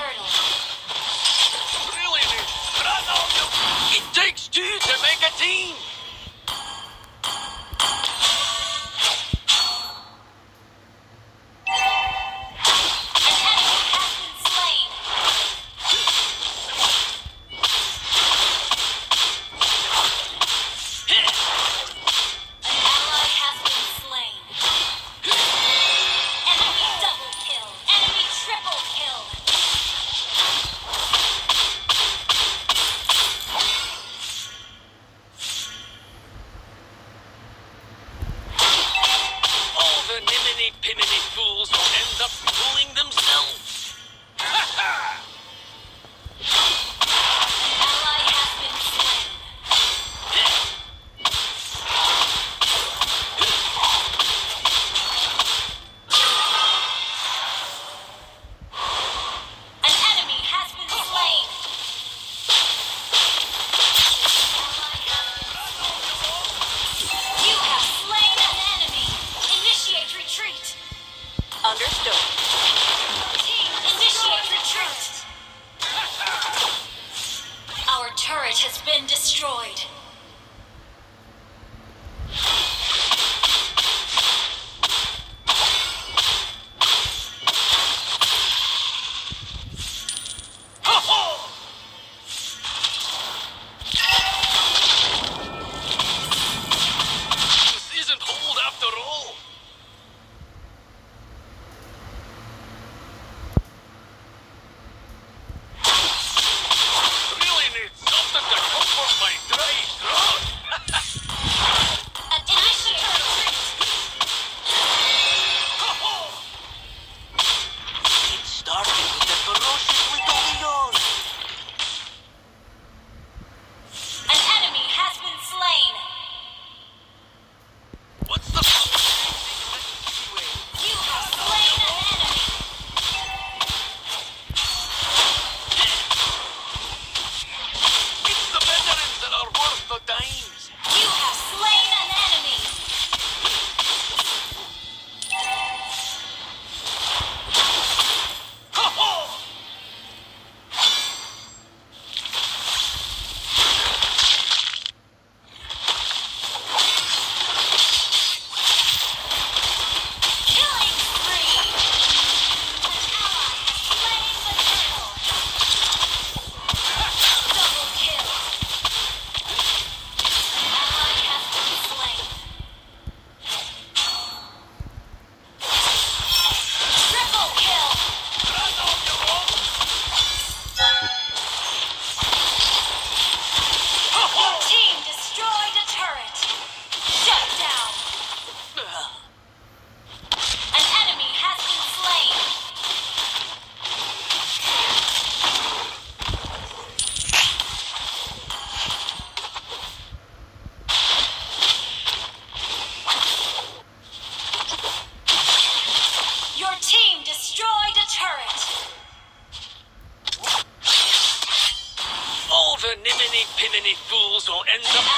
turtle. Has been destroyed. ends up